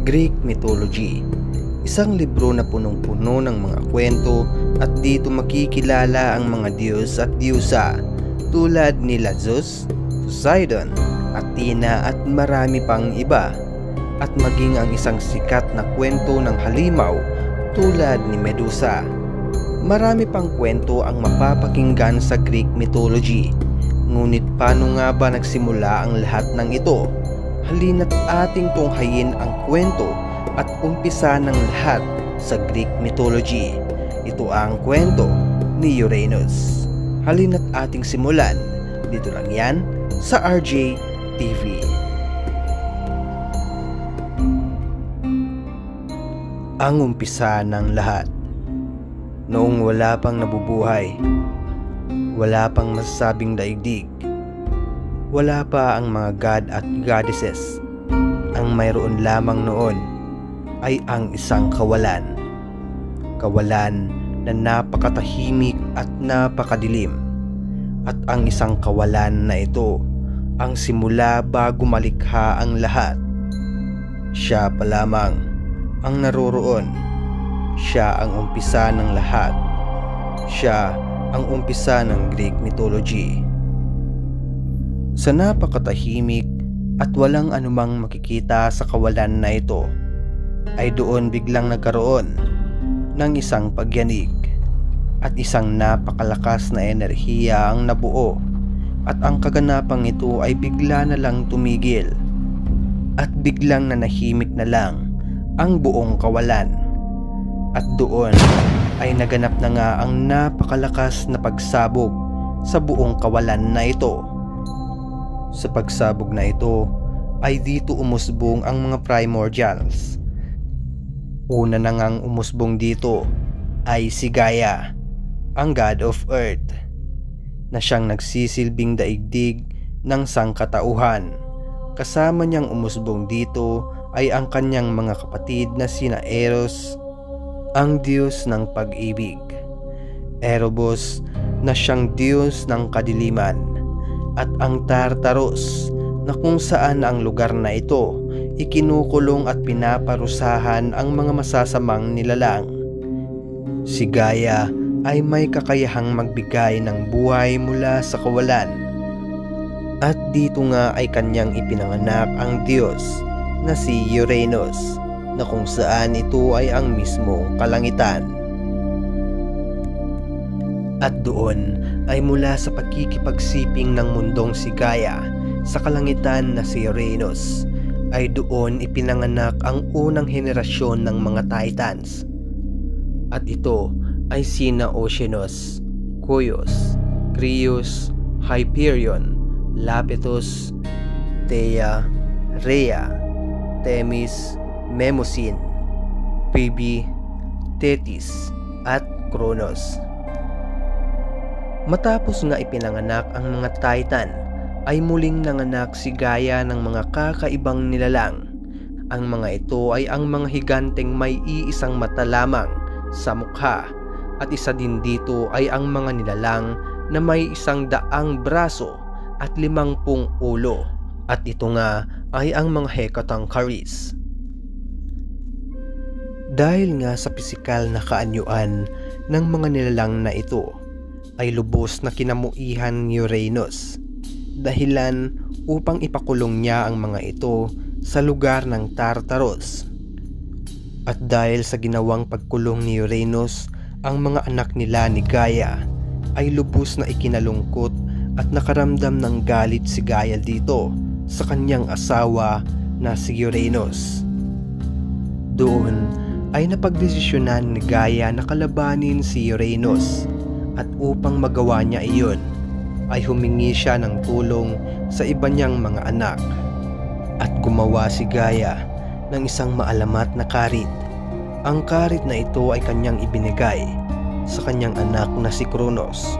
Greek Mythology Isang libro na punong-puno ng mga kwento at dito makikilala ang mga Diyos at Diyosa tulad ni Zeus, Poseidon, Athena at marami pang iba at maging ang isang sikat na kwento ng halimaw tulad ni Medusa. Marami pang kwento ang mapapakinggan sa Greek mythology. Ngunit paano nga ba nagsimula ang lahat ng ito? Halina't ating tunghayin ang kwento at umpisa ng lahat sa Greek mythology. Ito ang kwento ni Uranus. Halina't ating simulan. Dito lang yan sa RJ TV. Ang umpisa ng lahat. Noong wala pang nabubuhay, wala pang masasabing daigdig, wala pa ang mga god at goddesses. Ang mayroon lamang noon ay ang isang kawalan. Kawalan na napakatahimik at napakadilim. At ang isang kawalan na ito ang simula bago malikha ang lahat. Siya pa lamang ang naroroon siya ang umpisa ng lahat. Siya ang umpisa ng Greek mythology. Sa napakatahimik at walang anumang makikita sa kawalan na ito, ay doon biglang nagkaroon ng isang pagyanig at isang napakalakas na enerhiya ang nabuo at ang kaganapang ito ay bigla na lang tumigil at biglang nanahimik na lang ang buong kawalan. At doon ay naganap na nga ang napakalakas na pagsabog sa buong kawalan na ito. Sa pagsabog na ito ay dito umusbong ang mga primordials. Una na ngang umusbong dito ay si Gaia, ang God of Earth, na siyang nagsisilbing daigdig ng sangkatauhan. Kasama niyang umusbong dito ay ang kanyang mga kapatid na sina Eros, ang Diyos ng pag-ibig. Erebus na siyang Diyos ng kadiliman at ang Tartarus na kung saan ang lugar na ito ikinukulong at pinaparusahan ang mga masasamang nilalang. Si Gaia ay may kakayahang magbigay ng buhay mula sa kawalan. At dito nga ay kanyang ipinanganak ang Diyos na si Uranus na kung saan ito ay ang mismong kalangitan. At doon ay mula sa pagkikipagsiping ng mundong si Gaia sa kalangitan na si Uranus ay doon ipinanganak ang unang henerasyon ng mga Titans. At ito ay sina Oceanus, Koyos, Crius, Hyperion, Lapetus, Thea, Rhea, Themis, Memosin, Phoebe, Thetis at Kronos. Matapos nga ipinanganak ang mga Titan, ay muling nanganak si Gaia ng mga kakaibang nilalang. Ang mga ito ay ang mga higanteng may iisang mata lamang sa mukha at isa din dito ay ang mga nilalang na may isang daang braso at limangpung ulo at ito nga ay ang mga Hecatonkharis. Dahil nga sa pisikal na kaanyuan ng mga nilalang na ito ay lubos na kinamuihan ni Uranus dahilan upang ipakulong niya ang mga ito sa lugar ng Tartarus. At dahil sa ginawang pagkulong ni Uranus, ang mga anak nila ni Gaia ay lubos na ikinalungkot at nakaramdam ng galit si Gaia dito sa kanyang asawa na si Uranus. Doon ay napagdesisyonan ni Gaia na kalabanin si Uranus at upang magawa niya iyon ay humingi siya ng tulong sa iba niyang mga anak at gumawa si Gaia ng isang maalamat na karit. Ang karit na ito ay kanyang ibinigay sa kanyang anak na si Kronos,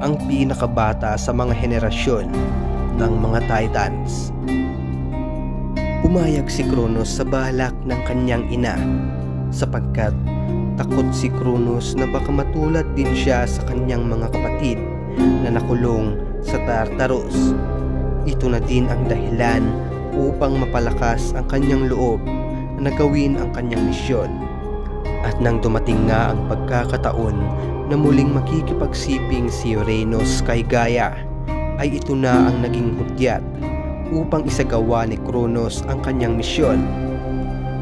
ang pinakabata sa mga henerasyon ng mga Titans. Pumayag si Kronos sa balak ng kanyang ina sapagkat takot si Kronos na baka matulad din siya sa kanyang mga kapatid na nakulong sa Tartarus. Ito na din ang dahilan upang mapalakas ang kanyang loob na gawin ang kanyang misyon. At nang dumating nga ang pagkakataon na muling makikipagsiping si Uranus kay Gaia, ay ito na ang naging hudyat upang isagawa ni Kronos ang kanyang misyon.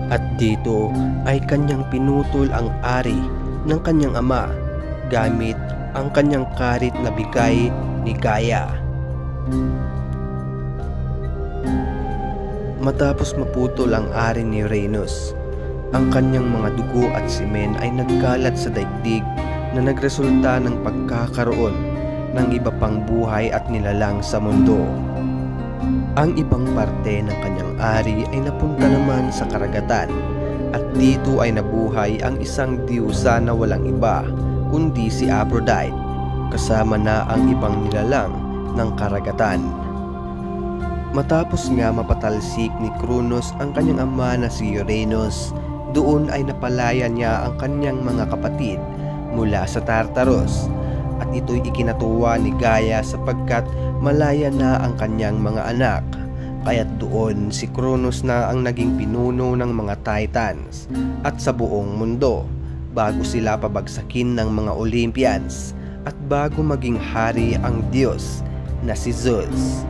At dito ay kanyang pinutol ang ari ng kanyang ama gamit ang kanyang karit na bigay ni Gaia. Matapos maputol ang ari ni Uranus, ang kanyang mga dugo at simen ay nagkalat sa daigdig na nagresulta ng pagkakaroon ng iba pang buhay at nilalang sa mundo. Ang ibang parte ng kanyang ari ay napunta naman sa karagatan. At dito ay nabuhay ang isang diyosa na walang iba kundi si Aphrodite. Kasama na ang ibang nilalang ng karagatan. Matapos nga mapatalsik ni Kronos ang kanyang ama na si Uranus, doon ay napalaya niya ang kanyang mga kapatid mula sa Tartaros at ito'y ikinatuwa ni Gaia sapagkat malaya na ang kanyang mga anak. Kaya't doon si Kronos na ang naging pinuno ng mga Titans at sa buong mundo bago sila pabagsakin ng mga Olympians at bago maging hari ang Diyos na si Zeus.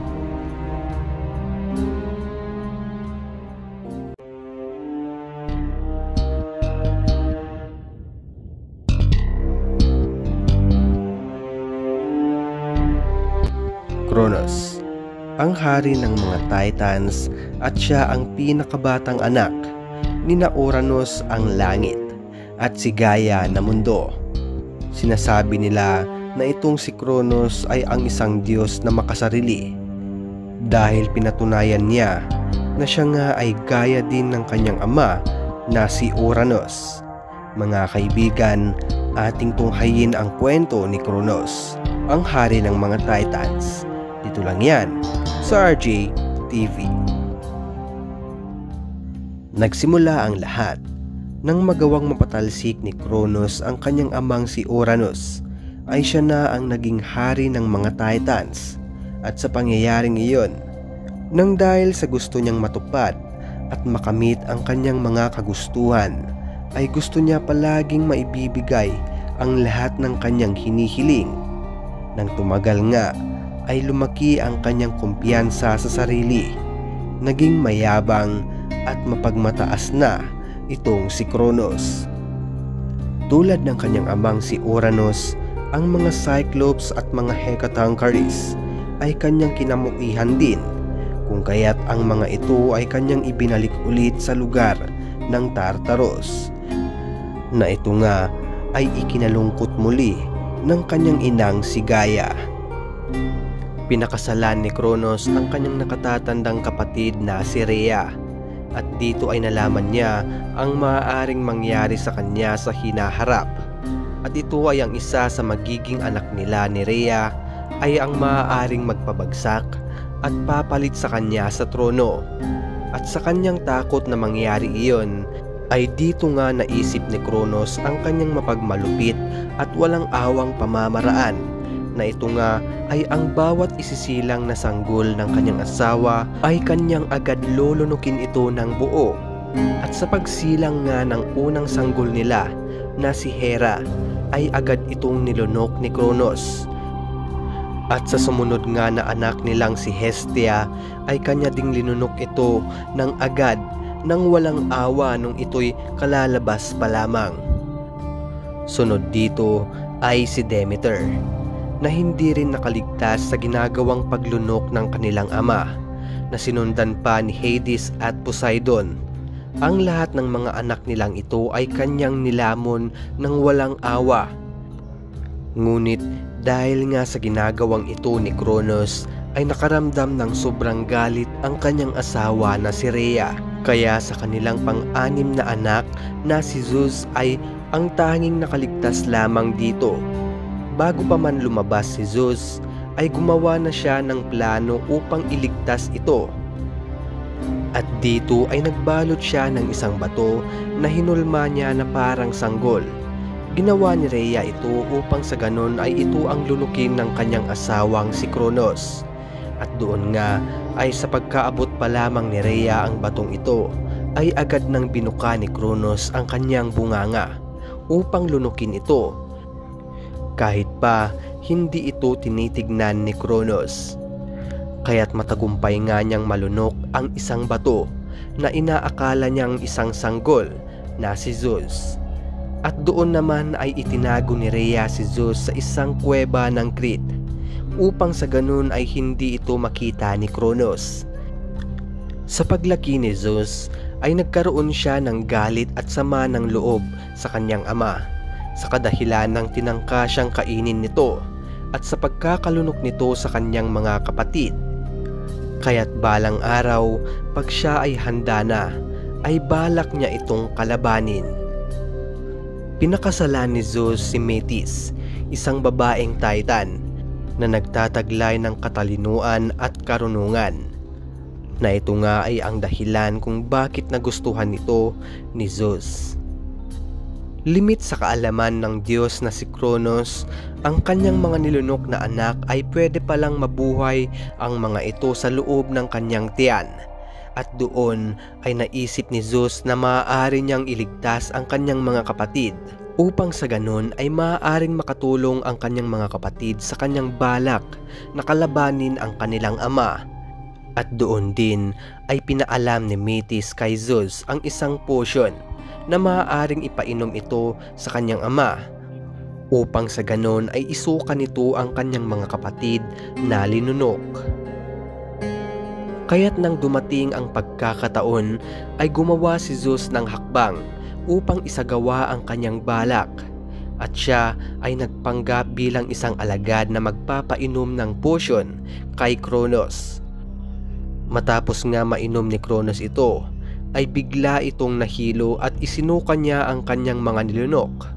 Ang hari ng mga Titans at siya ang pinakabatang anak ni Uranus ang langit at si Gaia na mundo. Sinasabi nila na itong si Kronos ay ang isang Diyos na makasarili dahil pinatunayan niya na siya nga ay gaya din ng kanyang ama na si Uranus. Mga kaibigan, ating tunghayin ang kwento ni Kronos, ang hari ng mga Titans. Dito lang yan sa RJ TV. Nagsimula ang lahat nang magawang mapatalsik ni Kronos ang kanyang amang si Uranus ay siya na ang naging hari ng mga Titans at sa pangyayaring iyon nang dahil sa gusto niyang matupad at makamit ang kanyang mga kagustuhan ay gusto niya palaging maibibigay ang lahat ng kanyang hinihiling. Nang tumagal nga ay lumaki ang kanyang kumpiyansa sa sarili. Naging mayabang at mapagmataas na itong si Kronos. Tulad ng kanyang amang si Uranus, ang mga Cyclops at mga Hecatancaris ay kanyang kinamukihan din kung kaya't ang mga ito ay kanyang ibinalik ulit sa lugar ng Tartaros na ito nga ay ikinalungkot muli ng kanyang inang si Gaia. Pinakasalan ni Kronos ang kanyang nakatatandang kapatid na si Rhea at dito ay nalaman niya ang maaaring mangyari sa kanya sa hinaharap. At ito ay ang isa sa magiging anak nila ni Rhea ay ang maaaring magpabagsak at papalit sa kanya sa trono. At sa kanyang takot na mangyari iyon, ay dito nga naisip ni Kronos ang kanyang mapagmalupit at walang awang pamamaraan na ito nga ay ang bawat isisilang na sanggol ng kanyang asawa ay kanyang agad lulunukin ito ng buo. At sa pagsilang nga ng unang sanggol nila na si Hera ay agad itong nilunok ni Kronos. At sa sumunod nga na anak nilang si Hestia ay kanya ding linunok ito ng agad nang walang awa nung ito'y kalalabas pa lamang. Sunod dito ay si Demeter na hindi rin nakaligtas sa ginagawang paglunok ng kanilang ama na sinundan pa ni Hades at Poseidon. Ang lahat ng mga anak nilang ito ay kanyang nilamon ng walang awa. Ngunit dahil nga sa ginagawang ito ni Kronos ay nakaramdam ng sobrang galit ang kanyang asawa na si Rhea. Kaya sa kanilang pang-anim na anak na si Zeus ay ang tanging nakaligtas lamang dito. Bago pa man lumabas si Zeus ay gumawa na siya ng plano upang iligtas ito. At dito ay nagbalot siya ng isang bato na hinulma niya na parang sanggol. Ginawa ni Rhea ito upang sa ganon ay ito ang lunukin ng kanyang asawang si Kronos. At doon nga ay sa pagkaabot pa lamang ni Rhea ang batong ito ay agad nang binuka ni Kronos ang kanyang bunganga upang lunukin ito. Kahit pa hindi ito tinitignan ni Kronos. Kaya't matagumpay nga niyang malunok ang isang bato na inaakala niyang isang sanggol na si Zeus. At doon naman ay itinago ni Rhea si Zeus sa isang kuweba ng Crete upang sa ganun ay hindi ito makita ni Kronos. Sa paglaki ni Zeus ay nagkaroon siya ng galit at sama ng loob sa kanyang ama sa kadahilan ng tinangka siyang kainin nito at sa pagkakalunok nito sa kanyang mga kapatid. Kaya't balang araw, pag siya ay handa na, ay balak niya itong kalabanin. Pinakasalan ni Zeus si Metis, isang babaeng titan na nagtataglay ng katalinuan at karunungan. Na ito nga ay ang dahilan kung bakit nagustuhan nito ni Zeus. Limit sa kaalaman ng Diyos na si Kronos, ang kanyang mga nilunok na anak ay pwede palang mabuhay ang mga ito sa loob ng kanyang tiyan. At doon ay naisip ni Zeus na maaari niyang iligtas ang kanyang mga kapatid. Upang sa ganun ay maaaring makatulong ang kanyang mga kapatid sa kanyang balak na kalabanin ang kanilang ama. At doon din ay pinaalam ni Metis kay Zeus ang isang potion na maaaring ipainom ito sa kanyang ama upang sa ganon ay isuka nito ang kanyang mga kapatid na linunok. Kaya't nang dumating ang pagkakataon ay gumawa si Zeus ng hakbang upang isagawa ang kanyang balak at siya ay nagpanggap bilang isang alagad na magpapainom ng potion kay Kronos. Matapos nga mainom ni Kronos ito, ay bigla itong nahilo at isinuka niya ang kanyang mga nilunok.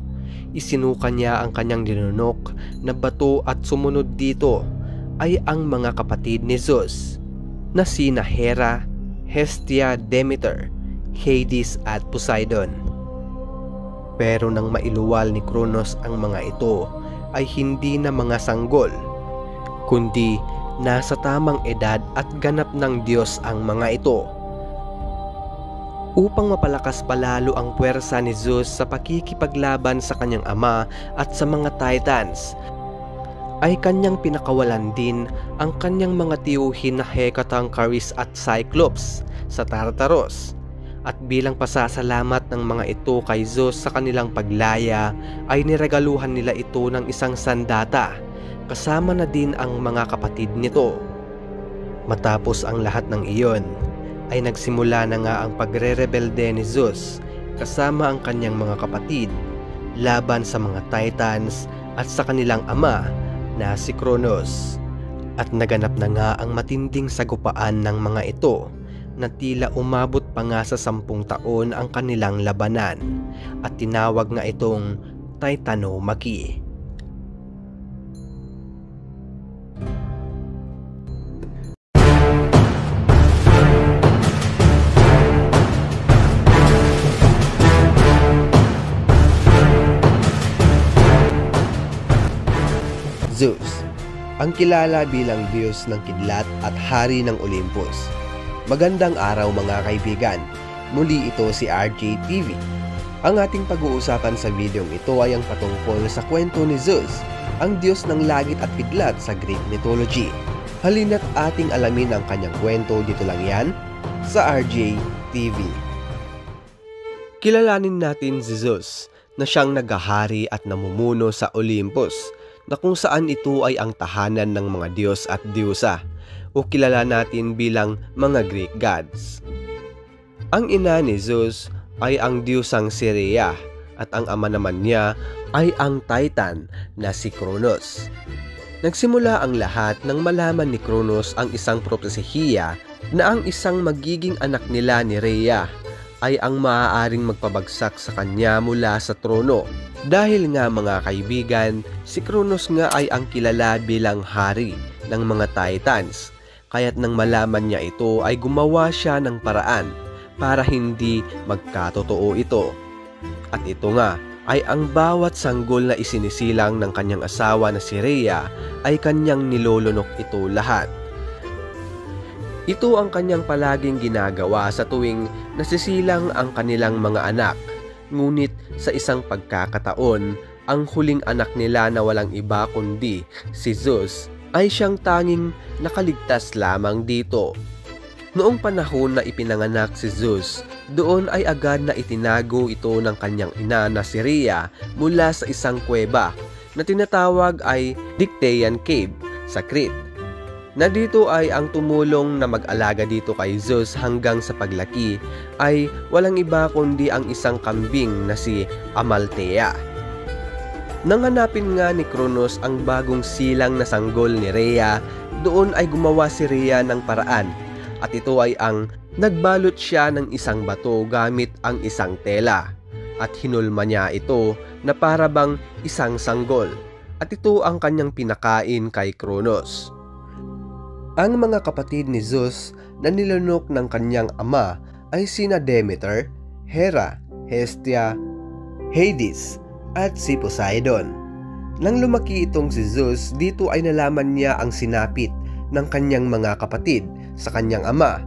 Isinuka niya ang kanyang nilunok na bato at sumunod dito ay ang mga kapatid ni Zeus na sina Hera, Hestia, Demeter, Hades at Poseidon. Pero nang mailuwal ni Kronos ang mga ito ay hindi na mga sanggol, kundi nasa tamang edad at ganap ng Diyos ang mga ito. Upang mapalakas palalo ang puwersa ni Zeus sa pakikipaglaban sa kanyang ama at sa mga titans ay kanyang pinakawalan din ang kanyang mga tiyuhin na Hecatangcaris at Cyclops sa Tartaros. At bilang pasasalamat ng mga ito kay Zeus sa kanilang paglaya ay niregaluhan nila ito ng isang sandata kasama na din ang mga kapatid nito. Matapos ang lahat ng iyon ay nagsimula na nga ang pagre-rebelde ni Zeus kasama ang kanyang mga kapatid laban sa mga titans at sa kanilang ama na si Kronos at naganap na nga ang matinding sagupaan ng mga ito na tila umabot pa nga sa sampung taon ang kanilang labanan at tinawag nga itong Titanomachy. Zeus, ang kilala bilang Diyos ng Kidlat at Hari ng Olympus. Magandang araw mga kaibigan, muli ito si RJ TV. Ang ating pag-uusapan sa videong ito ay ang patungkol sa kwento ni Zeus, ang Diyos ng Langit at Kidlat sa Greek mythology. Halina't ating alamin ang kanyang kwento dito lang yan sa RJ TV. Kilalanin natin si Zeus na siyang nagahari at namumuno sa Olympus na kung saan ito ay ang tahanan ng mga Diyos at Diyosa o kilala natin bilang mga Greek gods. Ang ina ni Zeus ay ang Diyosang si Rhea at ang ama naman niya ay ang Titan na si Kronos. Nagsimula ang lahat nang malaman ni Kronos ang isang propesihiya na ang isang magiging anak nila ni Rhea ay ang maaaring magpabagsak sa kanya mula sa trono dahil nga mga kaibigan, si Kronos nga ay ang kilala bilang hari ng mga Titans. Kaya't nang malaman niya ito ay gumawa siya ng paraan para hindi magkatotoo ito. At ito nga ay ang bawat sanggol na isinisilang ng kanyang asawa na si Rhea ay kanyang nilolunok ito lahat. Ito ang kanyang palaging ginagawa sa tuwing nasisilang ang kanilang mga anak. Ngunit sa isang pagkakataon, ang huling anak nila na walang iba kundi si Zeus ay siyang tanging nakaligtas lamang dito. Noong panahon na ipinanganak si Zeus, doon ay agad na itinago ito ng kanyang ina na si Rhea mula sa isang kuweba na tinatawag ay Dictaean Cave sa Crete na dito ay ang tumulong na mag-alaga dito kay Zeus hanggang sa paglaki ay walang iba kundi ang isang kambing na si Amalthea. Nang hanapin nga ni Kronos ang bagong silang na sanggol ni Rhea, doon ay gumawa si Rhea ng paraan at ito ay ang nagbalot siya ng isang bato gamit ang isang tela at hinulma niya ito na para bang isang sanggol at ito ang kanyang pinakain kay Kronos. Ang mga kapatid ni Zeus na nilunok ng kanyang ama ay sina Demeter, Hera, Hestia, Hades, at si Poseidon. Nang lumaki itong si Zeus, dito ay nalaman niya ang sinapit ng kanyang mga kapatid sa kanyang ama.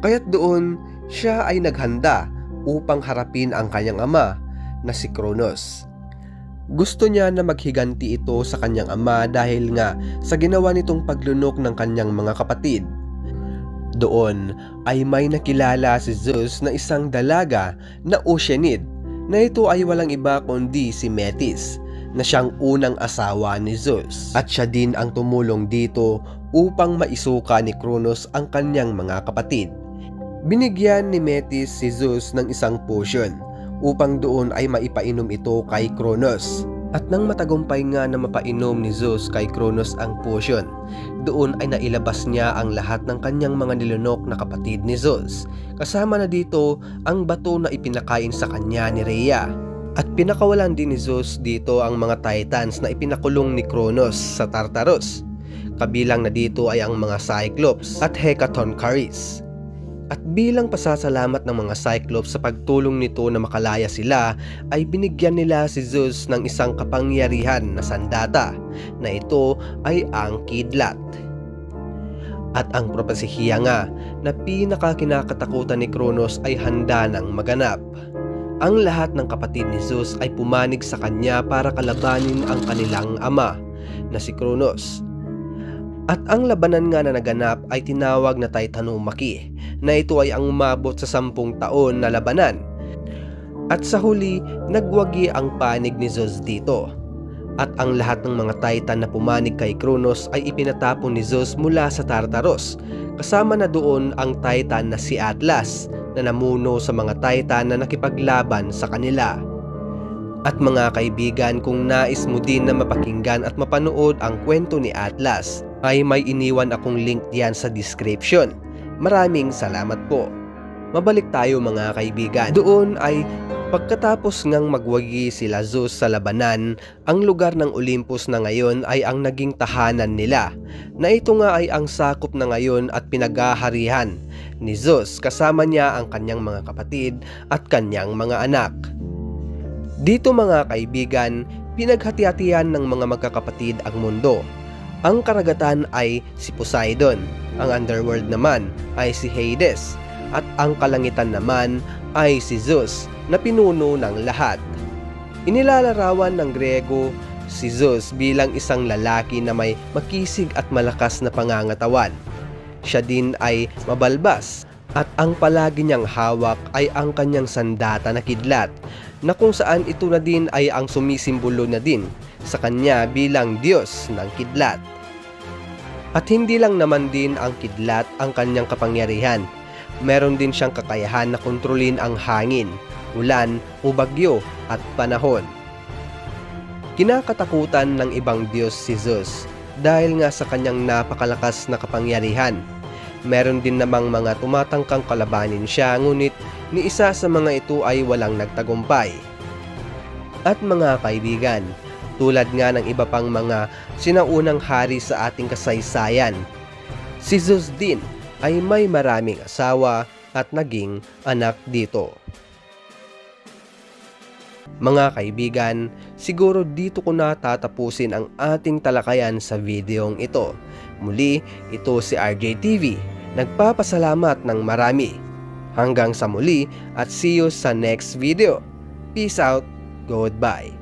Kaya't doon siya ay naghanda upang harapin ang kanyang ama na si Kronos. Gusto niya na maghiganti ito sa kanyang ama dahil nga sa ginawa nitong paglunok ng kanyang mga kapatid. Doon ay may nakilala si Zeus na isang dalaga na Oceanid na ito ay walang iba kundi si Metis na siyang unang asawa ni Zeus. At siya din ang tumulong dito upang maisuka ni Kronos ang kanyang mga kapatid. Binigyan ni Metis si Zeus ng isang potion upang doon ay maipainom ito kay Kronos. At nang matagumpay nga na mapainom ni Zeus kay Kronos ang potion, doon ay nailabas niya ang lahat ng kanyang mga nilunok na kapatid ni Zeus. Kasama na dito ang bato na ipinakain sa kanya ni Rhea. At pinakawalan din ni Zeus dito ang mga titans na ipinakulong ni Kronos sa Tartarus. Kabilang na dito ay ang mga Cyclops at Hecatonchires. At bilang pasasalamat ng mga Cyclops sa pagtulong nito na makalaya sila, ay binigyan nila si Zeus ng isang kapangyarihan na sandata na ito ay ang kidlat. At ang propesihiya nga na pinakakinakatakutan ni Kronos ay handa ng maganap. Ang lahat ng kapatid ni Zeus ay pumanig sa kanya para kalabanin ang kanilang ama na si Kronos at ang labanan nga na naganap ay tinawag na Titanomachy na ito ay ang umabot sa sampung taon na labanan. At sa huli, nagwagi ang panig ni Zeus dito. At ang lahat ng mga Titan na pumanig kay Kronos ay ipinatapon ni Zeus mula sa Tartarus. Kasama na doon ang Titan na si Atlas na namuno sa mga Titan na nakipaglaban sa kanila. At mga kaibigan, kung nais mo din na mapakinggan at mapanood ang kwento ni Atlas, ay may iniwan akong link diyan sa description. Maraming salamat po. Mabalik tayo mga kaibigan. Doon ay pagkatapos ngang magwagi sila Zeus sa labanan, ang lugar ng Olympus na ngayon ay ang naging tahanan nila. Na ito nga ay ang sakop na ngayon at pinagaharihan ni Zeus kasama niya ang kanyang mga kapatid at kanyang mga anak. Dito mga kaibigan, pinaghati-hatian ng mga magkakapatid ang mundo ang karagatan ay si Poseidon, ang underworld naman ay si Hades, at ang kalangitan naman ay si Zeus na pinuno ng lahat. Inilalarawan ng Grego si Zeus bilang isang lalaki na may makisig at malakas na pangangatawan. Siya din ay mabalbas at ang palagi niyang hawak ay ang kanyang sandata na kidlat na kung saan ito na din ay ang sumisimbolo na din sa kanya bilang Diyos ng kidlat. At hindi lang naman din ang kidlat ang kanyang kapangyarihan. Meron din siyang kakayahan na kontrolin ang hangin, ulan o bagyo at panahon. Kinakatakutan ng ibang Diyos si Zeus dahil nga sa kanyang napakalakas na kapangyarihan. Meron din namang mga tumatangkang kalabanin siya ngunit ni isa sa mga ito ay walang nagtagumpay. At mga kaibigan, tulad nga ng iba pang mga sinaunang hari sa ating kasaysayan. Si Zeus din ay may maraming asawa at naging anak dito. Mga kaibigan, siguro dito ko na tatapusin ang ating talakayan sa videong ito. Muli, ito si RJ TV nagpapasalamat ng marami. Hanggang sa muli at see you sa next video. Peace out. Goodbye.